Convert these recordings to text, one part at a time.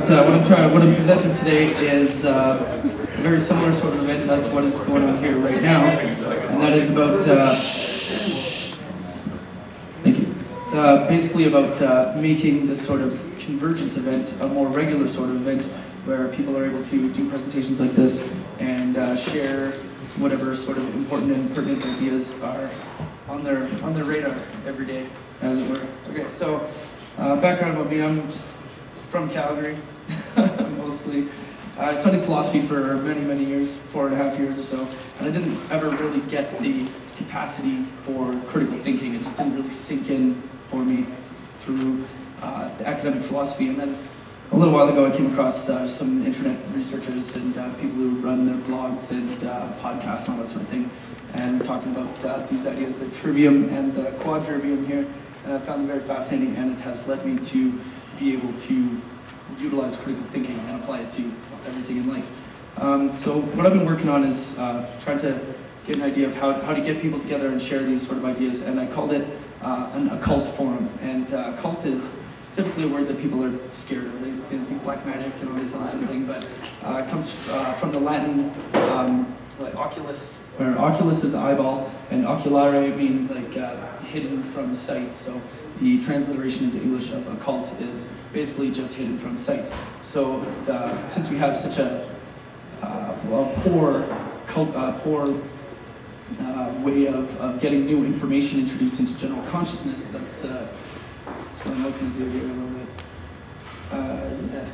but uh, what I'm trying, what I'm presenting today is uh, a very similar sort of event as what is going on here right now, and that is about. Uh, thank you. It's uh, basically about uh, making this sort of convergence event a more regular sort of event where people are able to do presentations like this and uh, share whatever sort of important and pertinent ideas are on their on their radar every day, as it were. Okay, so background about me: I'm just from Calgary, mostly. I studied philosophy for many, many years, four and a half years or so, and I didn't ever really get the capacity for critical thinking. It just didn't really sink in for me through uh, the academic philosophy. And then a little while ago, I came across uh, some internet researchers and uh, people who run their blogs and uh, podcasts and all that sort of thing, and talking about uh, these ideas, the trivium and the quadrivium here. And I found them very fascinating, and it has led me to be able to utilize critical thinking and apply it to everything in life. Um, so what I've been working on is uh, trying to get an idea of how, how to get people together and share these sort of ideas, and I called it uh, an occult forum. And uh, occult is typically a word that people are scared of. They, they think black magic and all this other sort of thing, but uh, it comes uh, from the Latin um, like oculus, where oculus is the eyeball, and oculare means like uh, hidden from sight. So the transliteration into English of occult is basically just hidden from sight. So the, since we have such a uh, well, poor, cult, uh, poor uh, way of, of getting new information introduced into general consciousness, that's, uh, that's what I'm looking to do here a little bit. Uh, yeah.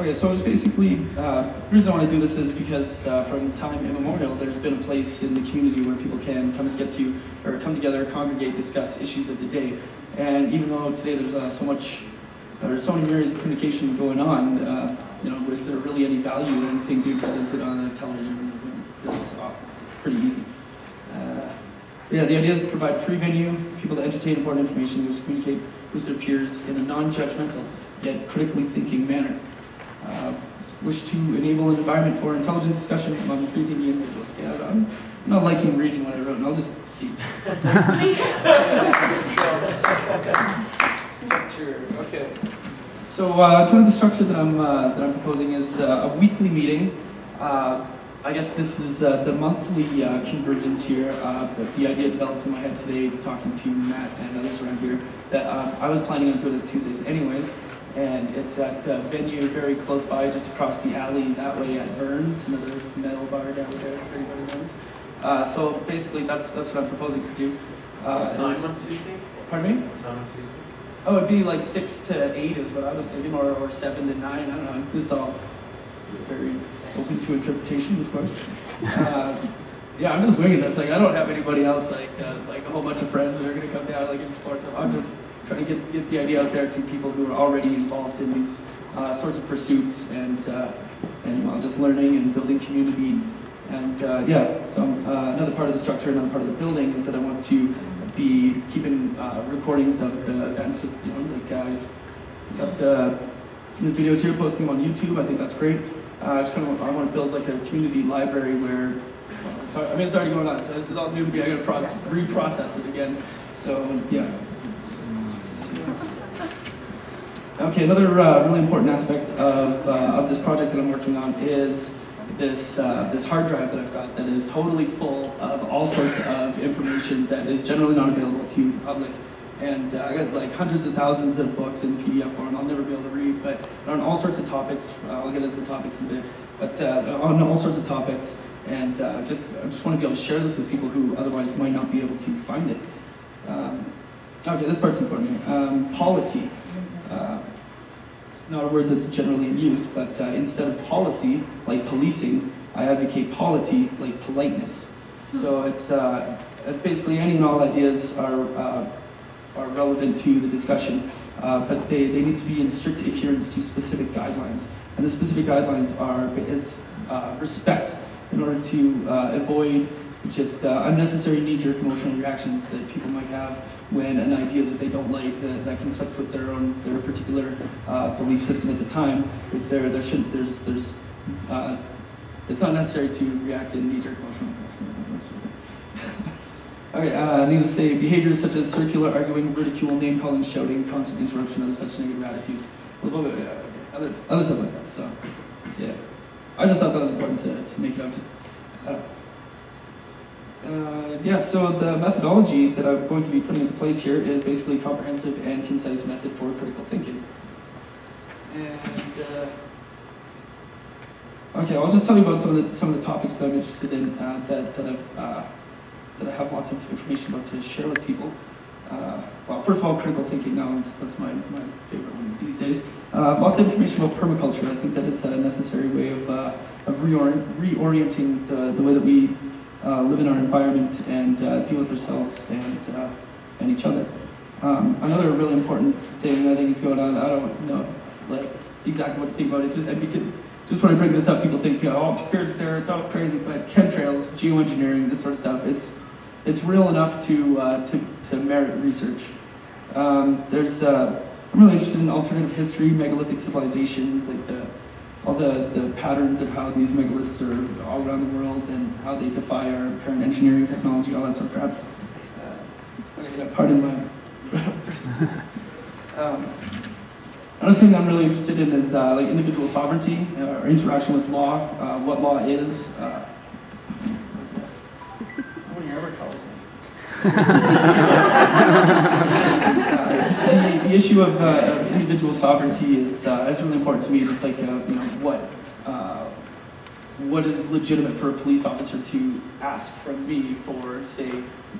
Okay, so it's basically, uh, the reason I want to do this is because uh, from time immemorial, there's been a place in the community where people can come get to, or come together, congregate, discuss issues of the day. And even though today there's uh, so much, there's so many areas of communication going on, uh, you know, is there really any value in anything being presented on a television? It's uh, pretty easy. Uh, yeah, the idea is to provide free venue, people to entertain important information, to communicate with their peers in a non-judgmental yet critically thinking manner. Uh, wish to enable an environment for intelligent discussion among free thinking individuals. Yeah, I'm not liking reading what I wrote, and I'll just keep. structure. Okay. So uh, kind of the structure that I'm uh, that I'm proposing is uh, a weekly meeting. Uh, I guess this is uh, the monthly uh, convergence here. Uh, the, the idea developed in my head today, talking to Matt and others around here, that uh, I was planning on doing it Tuesdays anyways, and it's at a venue very close by, just across the alley that way at Burns, another metal bar downstairs, if anybody knows. Uh, so basically, that's that's what I'm proposing to do. Uh, Time on Tuesday? pardon me? Time on Tuesday? Oh, it'd be like six to eight is what I was thinking, or, or seven to nine. I don't know. It's all very open to interpretation, of course. Uh, yeah, I'm just winging this. Like, I don't have anybody else, like, uh, like a whole bunch of friends that are gonna come down, like, in sports. I'm just trying to get, get the idea out there to people who are already involved in these uh, sorts of pursuits and uh, and uh, just learning and building community. And uh, yeah, so uh, another part of the structure, another part of the building is that I want to be keeping uh, recordings of the events. You know, like I've got the, the videos here, posting on YouTube. I think that's great. I just kind of I want to build like a community library where. Al- I mean, it's already going on, so this is all new to me. I got to process, reprocess it again. So yeah. Okay, another uh, really important aspect of, uh, of this project that I'm working on is this, uh, this hard drive that I've got that is totally full of all sorts of information that is generally not available to the public. And uh, I got like hundreds of thousands of books in PDF form I'll never be able to read, but on all sorts of topics. Uh, I'll get into the topics in a bit, but uh, on all sorts of topics. And just, I just want to be able to share this with people who otherwise might not be able to find it. Um, okay, this part's important. Um, polity. It's not a word that's generally in use, but uh, instead of policy, like policing, I advocate polity, like politeness. So it's, uh, it's basically any and all ideas are, uh, are relevant to the discussion, uh, but they, they need to be in strict adherence to specific guidelines. And the specific guidelines are is uh, respect in order to uh, avoid just uh, unnecessary knee-jerk emotional reactions that people might have when an idea that they don't like that, that conflicts with their own their particular uh, belief system at the time. There there shouldn't there's there's uh, it's not necessary to react in knee-jerk emotional reactions. Okay, uh, needless to say, behaviors such as circular arguing, ridicule, name calling, shouting, constant interruption, other such negative attitudes. Uh, other, other stuff like that. So, yeah. I just thought that was important to, to make it out. Just, uh, uh, yeah, so the methodology that I'm going to be putting into place here is basically a comprehensive and concise method for critical thinking. And, uh, okay, I'll just tell you about some of the, some of the topics that I'm interested in uh, that, that, I've, uh, that I have lots of information about to share with people. Uh, well, first of all, critical thinking now, is, that's my, my favorite one these days. Uh, lots of information about permaculture. I think that it's a necessary way of, of reori- reorienting the, the way that we uh, live in our environment and uh, deal with ourselves and, uh, and each other. Um, another really important thing I think is going on, I don't know like exactly what to think about it, just, and because, just when I bring this up, people think, oh, conspiracy theorists, so crazy, but chemtrails, geoengineering, this sort of stuff, it's, it's real enough to, uh, to, to merit research. Um, there's, uh, I'm really interested in alternative history, megalithic civilizations, like the, all the, the patterns of how these megaliths are all around the world and how they defy our current engineering technology, all that sort of crap. Uh, okay, pardon my um, Another thing I'm really interested in is uh, like individual sovereignty uh, or interaction with law, uh, what law is. Uh, Nobody ever calls me. uh, the, the, issue of, uh, of individual sovereignty is, uh, is really important to me, just like you know what what is legitimate for a police officer to ask from me for, say,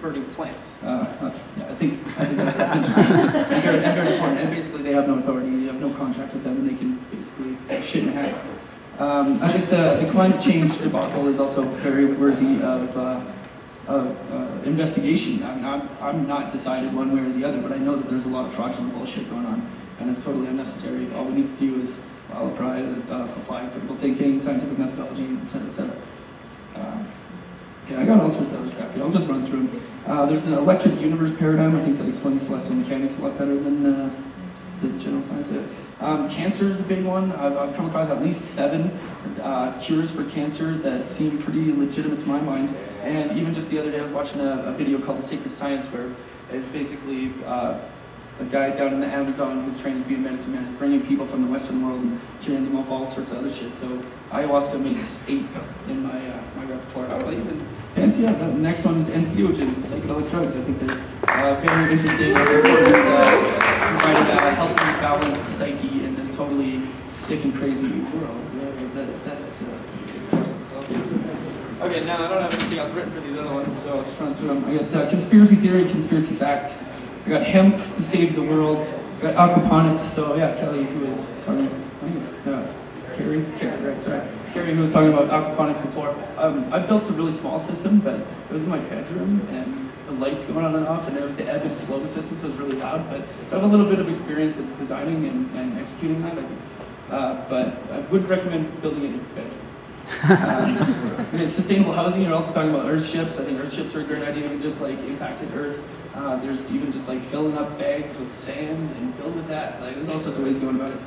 burning a plant. Uh, uh, yeah, I think I think that's, that's interesting and, very, and very important. And basically, they have no authority. You have no contract with them, and they can basically shit in hat. Um, I think the, the climate change debacle is also very worthy of, uh, of uh, investigation. I mean, I'm, I'm not decided one way or the other, but I know that there's a lot of fraudulent bullshit going on, and it's totally unnecessary. All we need to do is I'll apply, uh, apply critical thinking, scientific methodology, et cetera, et cetera. Uh, okay, I got all sorts of other crap here. I'll just run through them. Uh, there's an electric universe paradigm. I think that explains celestial mechanics a lot better than uh, the general science. Um, cancer is a big one. I've, I've come across at least seven uh, cures for cancer that seem pretty legitimate to my mind. And even just the other day, I was watching a, a video called The Sacred Science, where it's basically uh, a guy down in the Amazon who's training to be a medicine man, bringing people from the Western world and curing them of all sorts of other shit. So ayahuasca makes eight in my uh, my repertoire. I would even that. The next one is entheogens, the psychedelic drugs. I think they're uh, very interesting and important, uh, providing a healthy, balanced psyche in this totally sick and crazy world. That, that's uh, okay. Okay, now I don't have anything else written for these other ones, so I'll just run through them. I got uh, conspiracy theory, conspiracy fact. I got hemp to save the world. I got aquaponics. So yeah, Kelly, who was talking, about, uh, Carrie, Carrie, right? Sorry, Carrie, who was talking about aquaponics before. Um, I built a really small system, but it was in my bedroom and the lights going on and off, and it was the ebb and flow system, so it was really loud. But so I have a little bit of experience in designing and, and executing that. Uh, but I would recommend building it in bedroom. um, sustainable housing, you're also talking about earth ships. I think earth ships are a great idea. Just like impacted Earth uh, there's even just like filling up bags with sand and build with that. Like there's all sorts of ways going about it.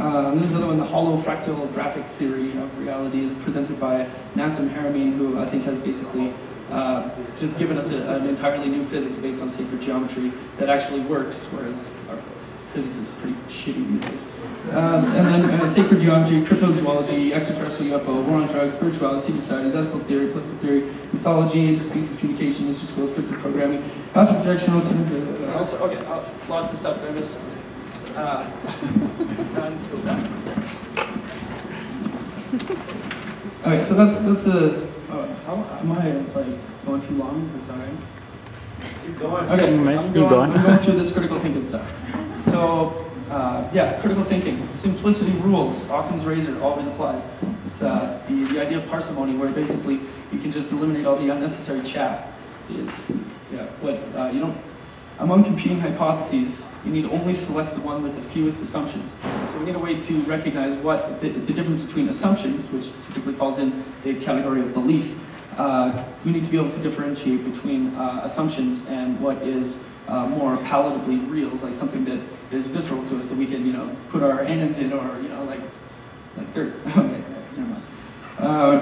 Um, there's another one, the holofractographic theory of reality is presented by Nassim Haramein, who I think has basically uh, just given us a, an entirely new physics based on sacred geometry that actually works, whereas our physics is pretty shitty these days. Um, and then uh, sacred geometry, cryptozoology, extraterrestrial UFO, war on drugs, spirituality, societies, ethical theory, political theory, mythology, interspecies communication, mystery schools, cryptic programming, astral projection, alternative, uh, also, okay, uh, lots of stuff that I'm interested in. Uh, let's go back. Okay, so that's that's the. How am I like going too long? Is this alright? Keep going. Okay, Mm, I'm nice. going, Keep going. I'm going through this critical thinking stuff. So, uh, yeah, critical thinking. Simplicity rules. Occam's razor always applies. It's uh, the, the idea of parsimony, where basically you can just eliminate all the unnecessary chaff. Is yeah, what uh, you don't. Among competing hypotheses, you need only select the one with the fewest assumptions. So we need a way to recognize what the, the difference between assumptions, which typically falls in the category of belief. Uh, we need to be able to differentiate between uh, assumptions and what is uh, more palatably real, like something that is visceral to us that we can, you know, put our hands in or, you know, like, like dirt. okay, never mind. Uh,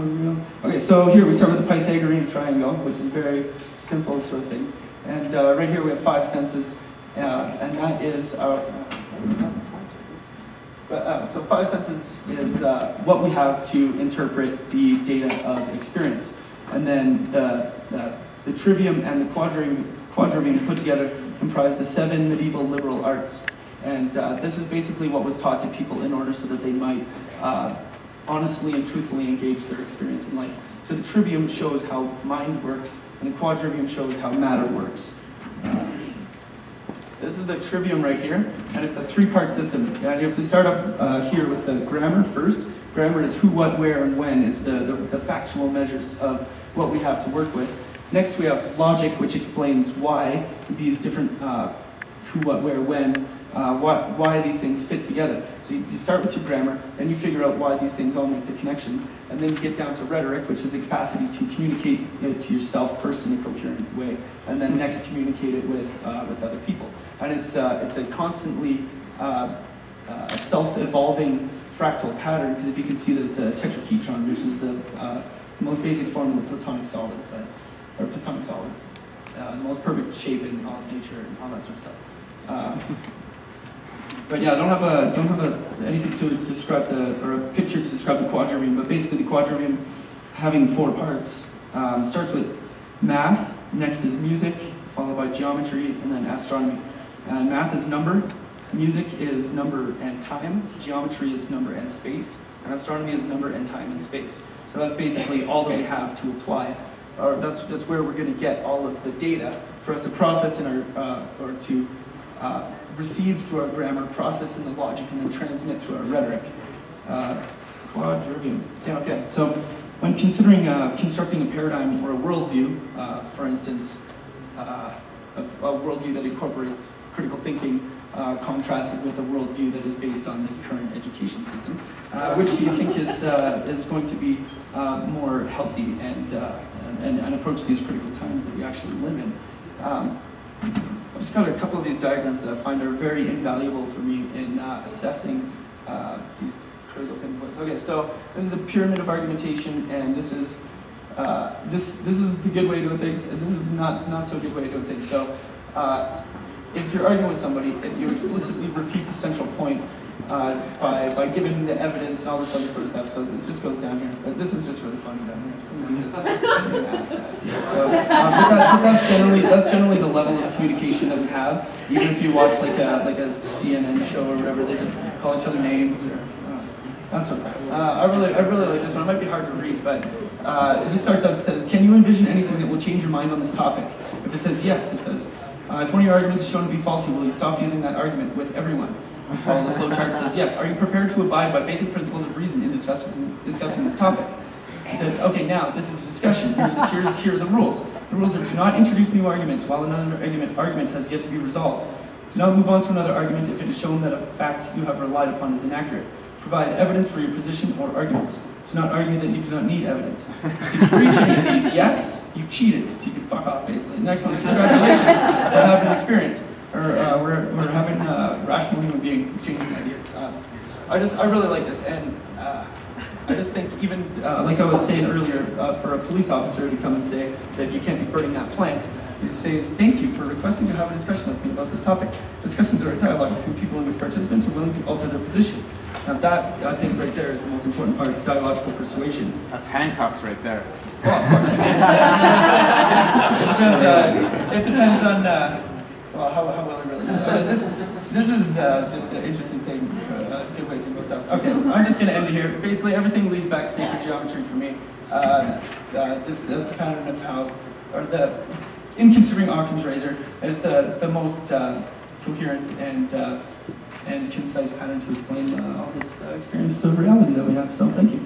real. Okay, so here we start with the Pythagorean triangle, which is a very simple sort of thing. And uh, right here we have five senses, uh, and that is our. But, uh, so five senses is uh, what we have to interpret the data of experience. And then the, the, the trivium and the quadrivium, quadrivium put together comprise the seven medieval liberal arts. And uh, this is basically what was taught to people in order so that they might uh, honestly and truthfully engage their experience in life. So the trivium shows how mind works, and the quadrivium shows how matter works. This is the trivium right here, and it's a three-part system. And you have to start up uh, here with the grammar first. Grammar is who, what, where, and when is the, the, the factual measures of what we have to work with. Next we have logic, which explains why these different uh, who, what, where, when, uh, why, why these things fit together. So you, you start with your grammar, then you figure out why these things all make the connection, and then you get down to rhetoric, which is the capacity to communicate it to yourself first in a coherent way, and then next communicate it with, uh, with other people. And it's, uh, it's a constantly uh, uh, self-evolving fractal pattern, because if you can see that it's a tetrahedron, which is the most basic form of the platonic solid, or platonic solids. The most perfect shape in all of nature and all that sort of stuff. Uh, but yeah, I don't have a don't have a, anything to describe the or a picture to describe the quadrivium. But basically, the quadrivium, having four parts, um, starts with math. Next is music, followed by geometry, and then astronomy. And math is number, music is number and time, geometry is number and space, and astronomy is number and time and space. So that's basically all that we have to apply, or that's that's where we're going to get all of the data for us to process in our uh, or to uh, receive through our grammar, process in the logic, and then transmit through our rhetoric. Uh, quadrivium. Yeah, okay. So when considering uh, constructing a paradigm or a worldview, uh, for instance, uh, a, a, worldview that incorporates critical thinking, uh, contrasted with a worldview that is based on the current education system, which do you think is is going to be more healthy and, and, and approach these critical times that we actually live in? Um, I've just got a couple of these diagrams that I find are very invaluable for me in uh, assessing uh, these critical inputs. Okay, so this is the pyramid of argumentation, and this is uh, this this is the good way to do things, and this is not not so good way to do things. So uh, if you're arguing with somebody and you explicitly refute the central point uh, by, by giving the evidence and all this other sort of stuff. So it just goes down here. But this is just really funny down here. Somebody is an asset. So, um, but, that, but that's generally that's generally the level of communication that we have. Even if you watch like a like a CNN show or whatever, they just call each other names or. Uh, that's okay. Uh, I really, I really like this one. It might be hard to read, but uh, it just starts out. It says, "Can you envision anything that will change your mind on this topic?" If it says yes, it says, uh, "If one of your arguments is shown to be faulty, will you stop using that argument with everyone?" We follow the flowchart says, yes, are you prepared to abide by basic principles of reason in discussing, discussing this topic? He says, okay, now this is a discussion. Here's, here's, here are the rules. The rules are to not introduce new arguments while another argument, argument has yet to be resolved. Do not move on to another argument if it is shown that a fact you have relied upon is inaccurate. Provide evidence for your position or arguments. Do not argue that you do not need evidence. Did you breach any of these? Yes, you cheated. So you can fuck off, basically. Next one, congratulations. I have an experience or uh, we're, we're having rational human being exchanging ideas. Uh, I just, I really like this, and uh, I just think even, uh, like I was saying earlier, uh, for a police officer to come and say that you can't be burning that plant, you just say, thank you for requesting to have a discussion with me about this topic. Discussions are a dialogue between people in which participants are willing to alter their position. Now that, I think right there is the most important part of dialogical persuasion. That's Hancock's right there. Well, it, depends, uh, it depends on well, how, how well it really is. This, this is uh, just an interesting thing, uh, good way to think stuff. Okay, I'm just going to end it here. Basically, everything leads back to sacred geometry for me. Uh, uh, this is the pattern of how, or the, in considering Occam's razor, is the, the most uh, coherent and uh, and concise pattern to explain all this experience of reality that we have. So, thank you.